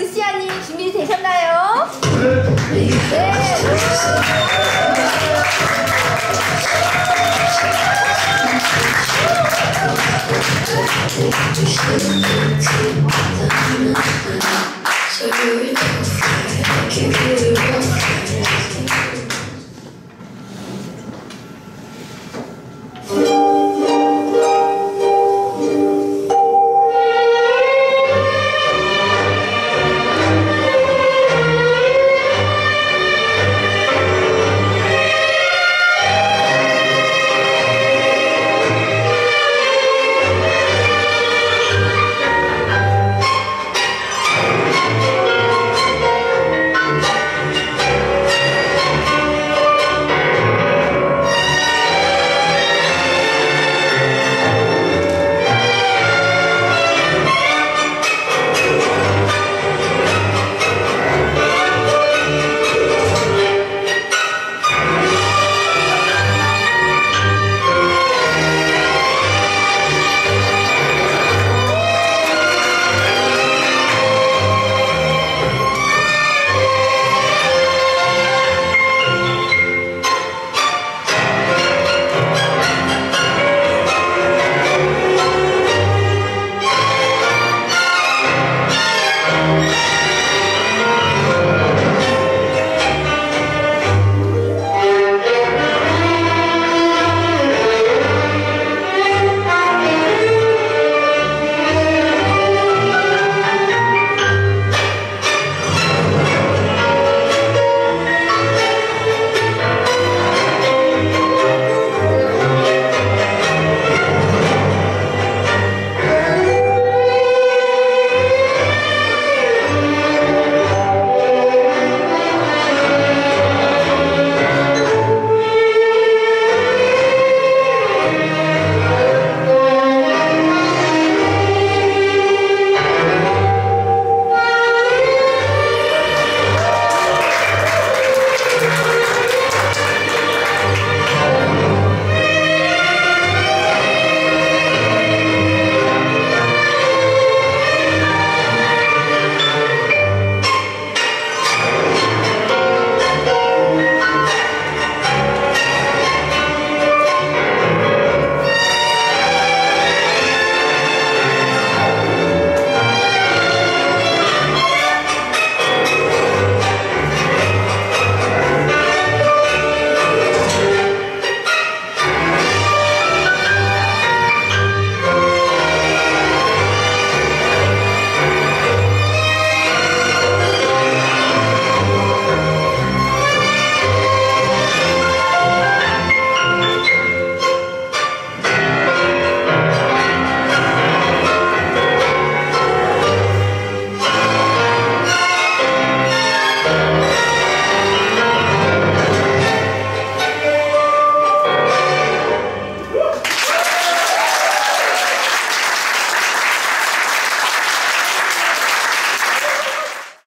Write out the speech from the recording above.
루시아님 준비되셨나요? 네. 네.